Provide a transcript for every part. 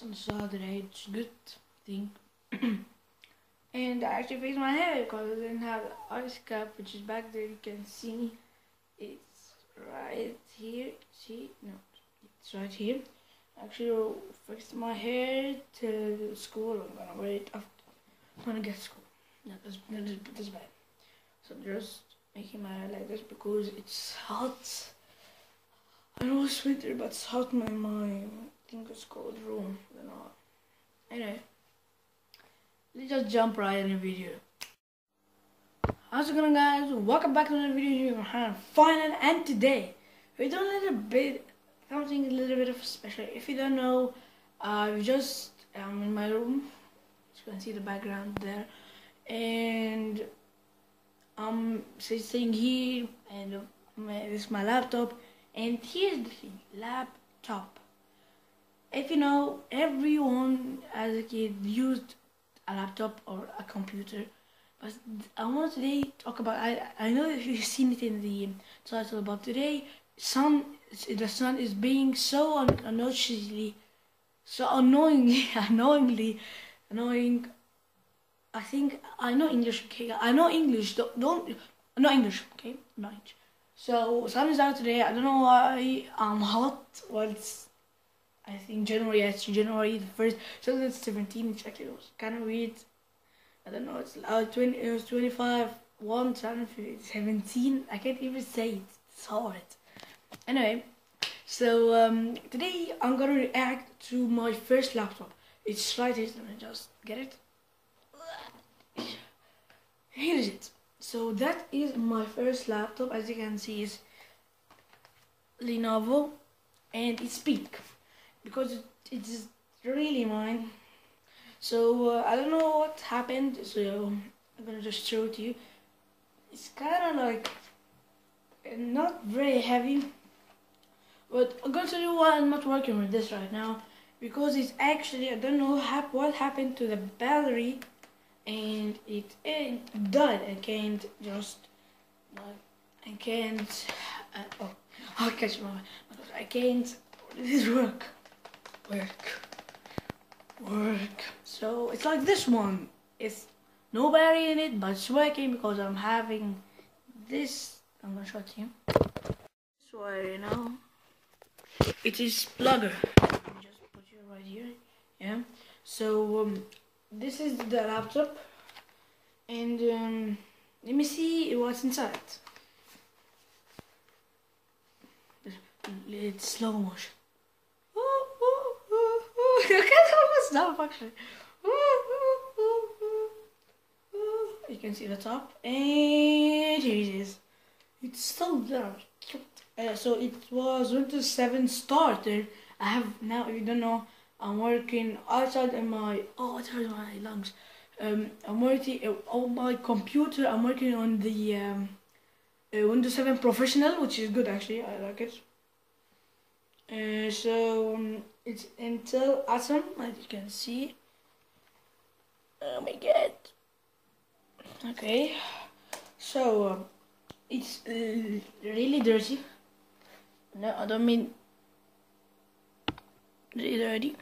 it's on Saturday. It's a good thing. and I actually fixed my hair because I didn't have the ice cap, which is back there. You can see it's right here. See, no, it's right here. Actually, I fixed my hair to school. I'm gonna wear it after. I'm gonna get school. No, that's, that's, that's bad. So just making my hair like this because it's hot. I know it's winter, but it's hot in my, I think it's called room. Don't know. Anyway, let's just jump right in the video. How's it going guys? Welcome back to another video here on Final and today we're doing a little bit something a little bit of special. If you don't know, uh just I'm in my room. You can see the background there. And um, I'm sitting here and my, this is my laptop and here's the thing, laptop. If you know, everyone as a kid used a laptop or a computer. But I want to today talk about. I I know if you've seen it in the um, title, but today sun the sun is being so un so annoyingly, annoyingly, annoying. I think I know English. Okay, I know English. Don't don't no English. Okay, not English. So sun is out today. I don't know why I'm hot. Well, it's I think January. It's January the first. So that's 17. Actually it was kind of weird. I don't know. It's uh, 20. It was 25. One, 17. I can't even say it. It's hard. Anyway, so um, today I'm gonna react to my first laptop. It's right here. Let me just get it. Here is it. So that is my first laptop. As you can see, is Lenovo, and it's pink because it, it is really mine. So uh, I don't know what happened. So I'm gonna just show it to you. It's kind of like not very heavy, but I'm gonna tell you why I'm not working with this right now because it's actually I don't know hap what happened to the battery and it, it died. I can't just I can't uh, oh I'll catch my I can't this work work. Work. So it's like this one. It's no battery in it but it's working because I'm having this I'm gonna show it to you. This wire you know? It is plugger just put it right here. Yeah. So um, this is the laptop. And um, let me see what's inside. It's slow motion look at how it's stop actually you can see the top and here it is it's still there uh, so it was Windows 7 starter I have now if you don't know I'm working outside in my oh hurts my lungs. Um, I'm working uh, on my computer. I'm working on the um, uh, Windows 7 Professional, which is good actually. I like it. Uh, so um, it's Intel Atom, as you can see. Oh my god. Okay, so uh, it's uh, really dirty. No, I don't mean really dirty You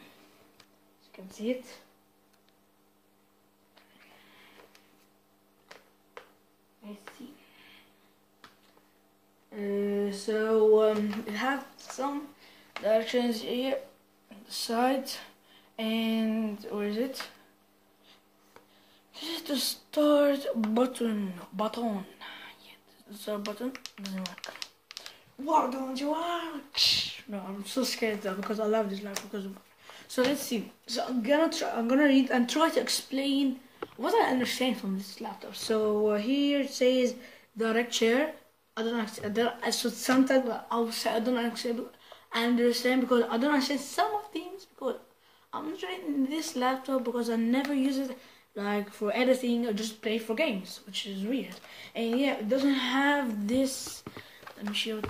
can see it. Let's see. Uh, so um, have some directions here side and where is it? This is the start button. Button. Yeah, start button doesn't work. Why don't you work? No, I'm so scared though because I love this life because so let's see. So I'm gonna try. I'm gonna read and try to explain what I understand from this laptop. So uh, here it says direct share. I don't. I don't, so sometimes I'll say I don't understand. I understand because I don't understand some of things because I'm trying this laptop because I never use it like for editing or just play for games, which is weird. And yeah, it doesn't have this. Let me show you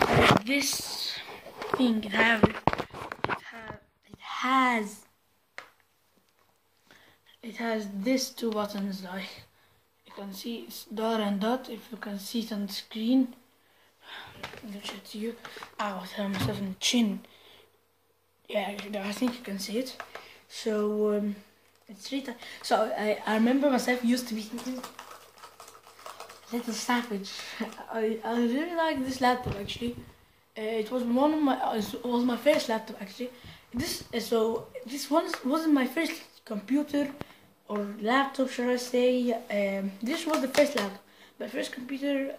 this thing. It have has it has these two buttons like you can see it's dot and dot if you can see it on the screen it to you. Ow, I hit myself in the chin. Yeah, I think you can see it. So um, it's three. So I, I remember myself used to be a little savage. I, I really like this laptop actually. Uh, it was one of my uh, it was my first laptop actually. This uh, so this one wasn't my first computer or laptop should I say. Um, this was the first laptop. My first computer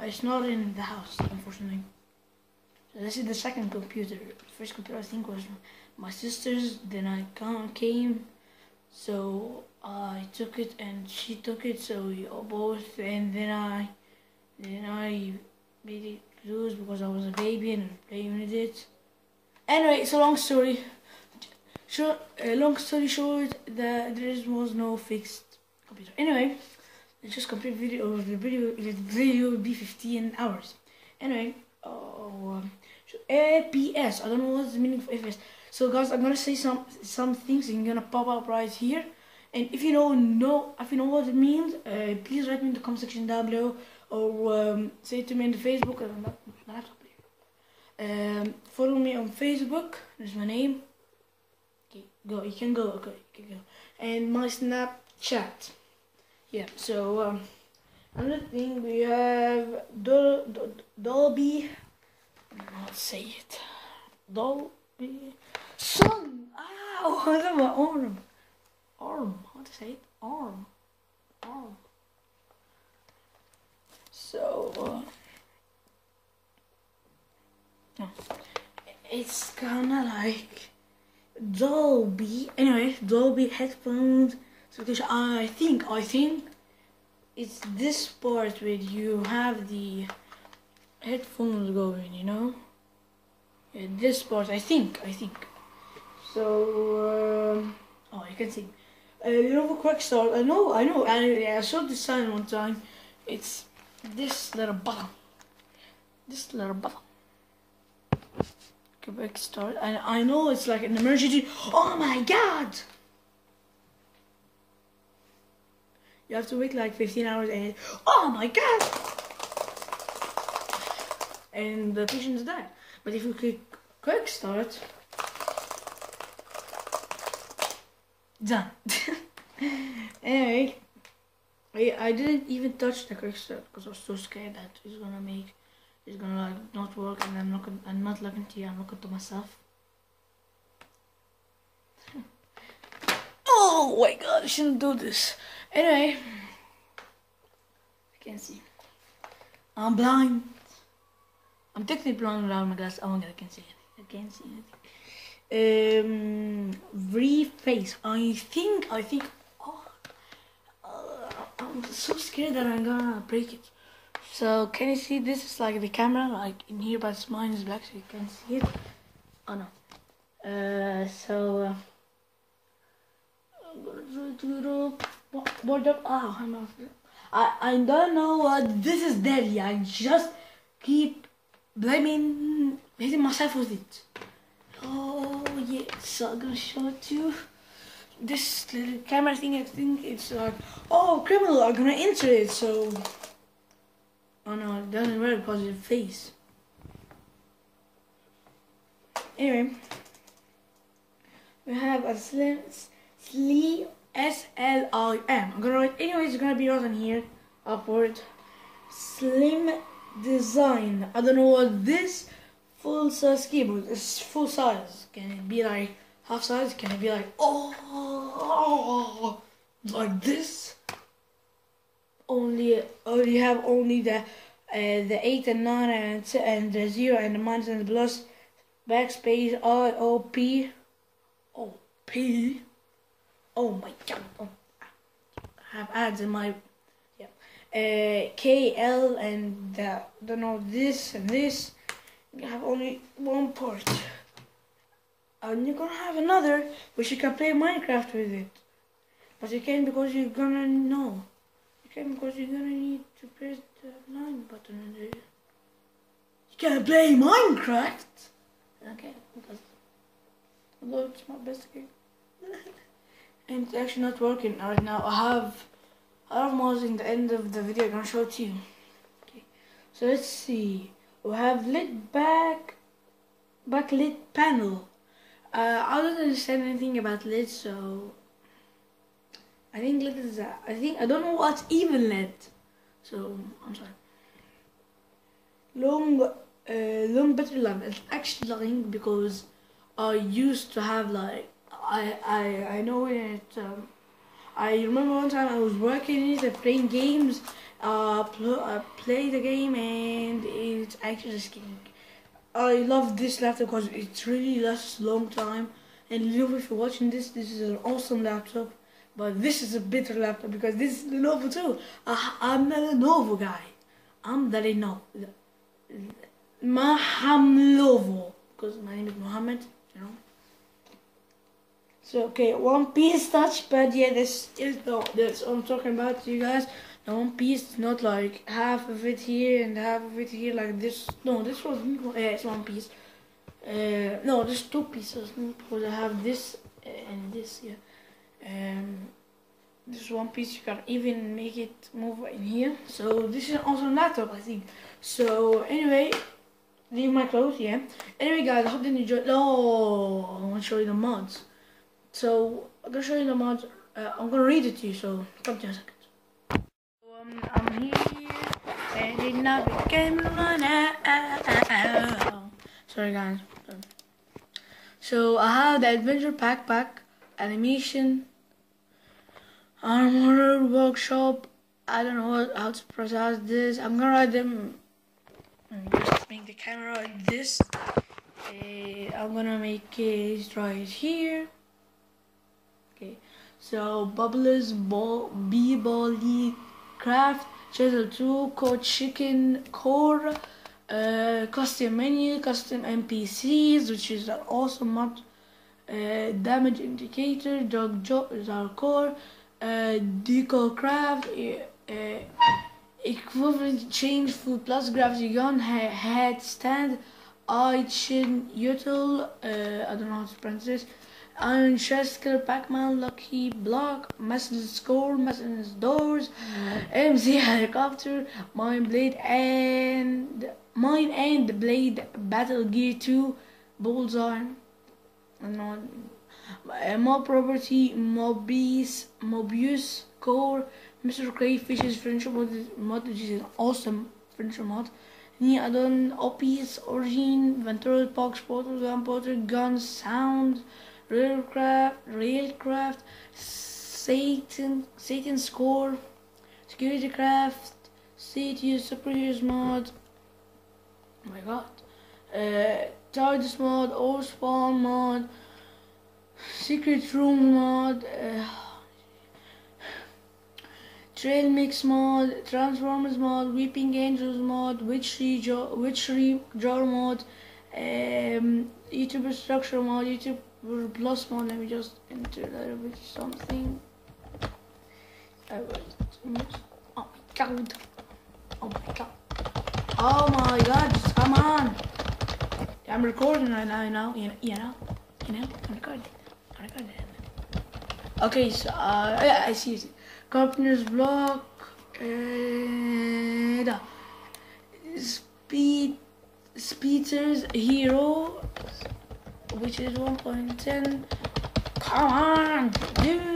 it's not in the house unfortunately. So this is the second computer. The first computer I think was my sister's. Then I came, so I took it and she took it. So we both, and then I, then I made it lose because I was a baby and playing with it. Anyway, it's a long story. Short, uh, long story short, that there was no fixed computer. Anyway, just complete video. The video, the video will be 15 hours. Anyway, oh, um, so APS. I don't know what's the meaning of APS. So guys, I'm gonna say some some things and gonna pop up right here. And if you know know if you know what it means, uh, please write me in the comment section down below or um, say it to me in the Facebook. Not um, follow me on Facebook. There's my name. Okay, go. You can go. Okay, you can go. And my Snapchat. Yeah. So um, another thing we have Dol Dol Dolby. I'll say it. Dolby. Sun. Ow! I got my arm. Arm. How to say it? Arm. Arm. So. Uh. It's kinda like Dolby. Anyway, Dolby headphones. So I think, I think it's this part where you have the headphones going, you know? Yeah, this part, I think, I think. So, um, oh, you can see. Uh, Quick Start. I know, I know. I, I saw this sign one time. It's this little button. This little button. Quick Start. And I know it's like an emergency. Oh my god! You have to wait like 15 hours and oh my god! And the patient's dead. But if you click quick start, done. anyway, I, I didn't even touch the quick start because I was so scared that it's gonna make it's gonna like not work and I'm not I'm not looking to you, I'm looking to myself. oh my god, I shouldn't do this. Anyway, I can't see. I'm blind. I'm technically blind without my glasses. Oh my god, I can't see anything. I can't see anything. Um, reface. I think, I think, oh, uh, I'm so scared that I'm gonna break it. So, can you see this is like the camera, like in here, but mine is black, so you can't see it. Oh no. Uh, so, uh, I'm gonna do it what, what up? Oh, ah, I'm off. I, I don't know what this is deadly. I just keep blaming, hitting myself with it. Oh, yeah, so I'm gonna show it to you. This little camera thing, I think it's like, oh, criminal, I'm gonna enter it, so. Oh no, it doesn't because it's face. Anyway, we have a slim, sleeve S L I M. I'm gonna write, anyways, it's gonna be on here, upward. Slim design. I don't know what this full size keyboard is. Full size. Can it be like half size? Can it be like oh, like this? Only, only have only the uh, the eight and nine and and the zero and the minus and the plus. Backspace I O P O P. Oh my god. Oh, I have ads in my yeah. Uh, KL and uh, don't know this and this. You have only one port. And you're gonna have another, which you can play Minecraft with it. But you can't because you're gonna know. You can't because you're gonna need to press the line button you can't play Minecraft. Okay, because although it's my best game. and it's actually not working right now. I have mods in the end of the video. I'm gonna show it to you. Okay, so let's see. We have lit back backlit panel. Uh, I don't understand anything about LED, so I think LED is. Uh, I think I don't know what's even LED, so I'm sorry. Long, uh, long battery life. It's actually lying because I used to have like I I I know it. Um, I remember one time I was working in it, playing games. Uh, pl- uh, play the game and it's actually kidding. I love this laptop because it really lasts long time. And Lenovo, if you're watching this, this is an awesome laptop. But this is a better laptop because this is Lenovo too. I, I'm a Lenovo guy. I'm the Lenovo. Mahamlovo. Because my name is Mohamed, you know. So, okay, One Piece touch touchpad. Yeah, this is no, that's what I'm talking about you guys. The One Piece, not like half of it here and half of it here, like this. No, this was yeah, it's One Piece. Uh, no, there's two pieces because I have this and this here. Um, this one piece you can even make it move in here. So this is also laptop, I think. So anyway, leave my clothes, yeah. Anyway, guys, I hope you enjoyed. Oh, I want to show you the mods. So I'm gonna show you the mods. Uh, I'm gonna read it to you. So come to a second. Um, I'm here, and it's not the camera now. Sorry, guys. So I have the adventure backpack, animation, armor workshop. I don't know what, how to process this. I'm gonna write them. Just make the camera like this. Uh, I'm gonna make it right here. So bubblers, ball, b ball, craft, chisel two, code chicken, core uh, custom menu, custom NPCs, which is an awesome mod, uh, damage indicator, dog jo is our core, uh, deco craft, uh, equivalent change food plus gravity gun, head stand, iChunUtil, uh, I don't know how to pronounce this, Iron Chest, Pac-Man, Lucky Block, Malisis Core, Malisis Doors, MC Helicopter, Mind Blade, and Mine and Blade Battle Gear 2, Bullseye, and uh, Mob Property, Mobius, Mobius Core, Mr. Crayfish's French mod, mod, which is an awesome French mod. Neodon, Opis, Origin, Ventura Box, Portal Gun, Portal Gun, Sound, Railcraft, Railcraft, Satan, Satan Score, Security Craft, City Superheroes mod, oh my god, uh, TARDIS mod, Spawn mod, Secret Room mod, uh, Trail Mix mod, Transformers mod, Weeping Angels mod, Witchery, jo Witchery Jar mod, um, YouTuber Structure mod, YouTube plus mod. Let me just enter a little bit something. I was, Oh my god. Oh my god. Oh my god, just come on. I'm recording right now, you know, you know, you know, I'm recording. I'm recording. Okay, so, uh, yeah, I see it. Carpenter's block, and, uh, speed, speeders hero, which is 1.10. Come on, dude.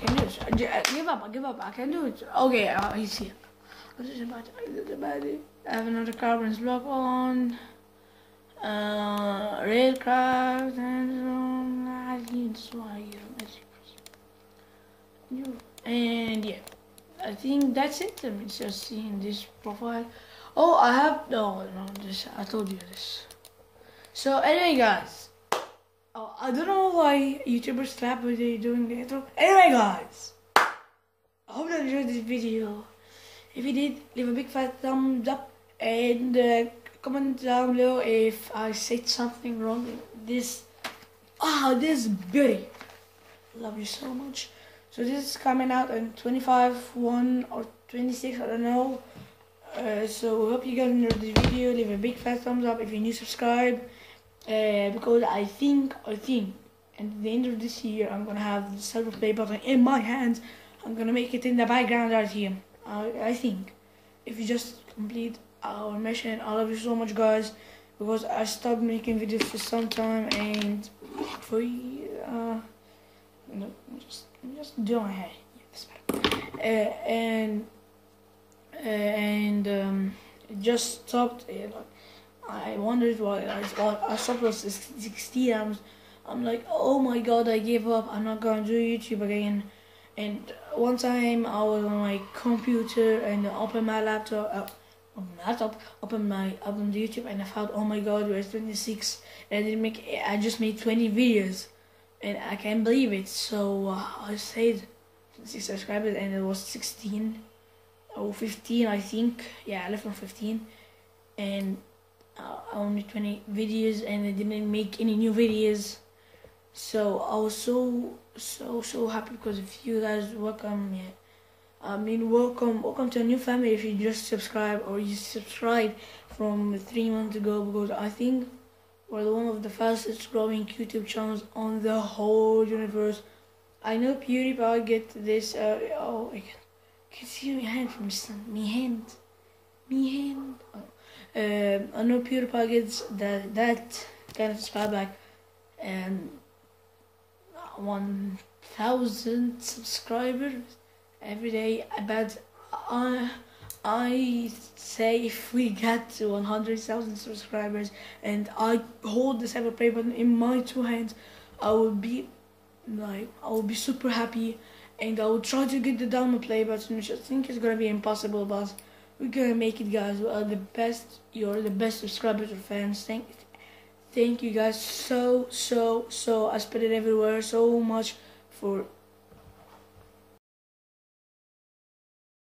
I can do it. Give up, I give up. I can do it. Okay, uh, he's here. What is about it? I have another carbon block on. Uh, railcraft and um, I need why and yeah, I think that's it. Let me just see in this profile. Oh, I have no, no. This I told you this. So anyway, guys. Oh, I don't know why YouTubers slap when they're doing the intro. Anyway, guys. I hope you enjoyed this video. If you did, leave a big fat thumbs up and uh, comment down below if I said something wrong. This, ah, oh, this beauty. Love you so much. So this is coming out on 25, 1 or 26, I don't know. Uh, so hope you guys enjoyed this video. Leave a big fat thumbs up if you're new. Subscribe uh, because I think I think at the end of this year I'm gonna have the silver play button in my hands. I'm gonna make it in the background right here. I, I think if you just complete our mission, I love you so much, guys. because I stopped making videos for some time and for uh no, just just do my hair. Yeah, that's better. Uh, and uh, and um, it just stopped. Uh, I wondered why I, I stopped at 16. I'm, I'm like, oh my god, I gave up. I'm not gonna do YouTube again. And one time I was on my computer and opened my laptop. Uh, on my laptop, open my open YouTube and I found oh my god we're 26 and I didn't make I just made 20 videos and I can't believe it. So uh, I said 26 subscribers and it was 16 or 15 I think. Yeah I left on 15 and uh, I only 20 videos and I didn't make any new videos. So I was so so so happy because if you guys. Welcome yeah. I mean welcome welcome to a new family if you just subscribe or you subscribe from three months ago because I think we're one of the fastest growing YouTube channels on the whole universe. I know PewDiePie get this uh, oh I can, can see my hand from the sun. Me hand. Me hand. Oh. uh, I know PewDiePie gets that that kind of subscribe back and 1000 subscribers every day but I I say if we get to 100,000 subscribers and I hold the cyber play button in my two hands I will be like I will be super happy and I will try to get the download play button which I think is gonna be impossible but we're gonna make it guys. We are the best you're the best subscribers or fans. Thank thank you guys so so so. I spread it everywhere so much for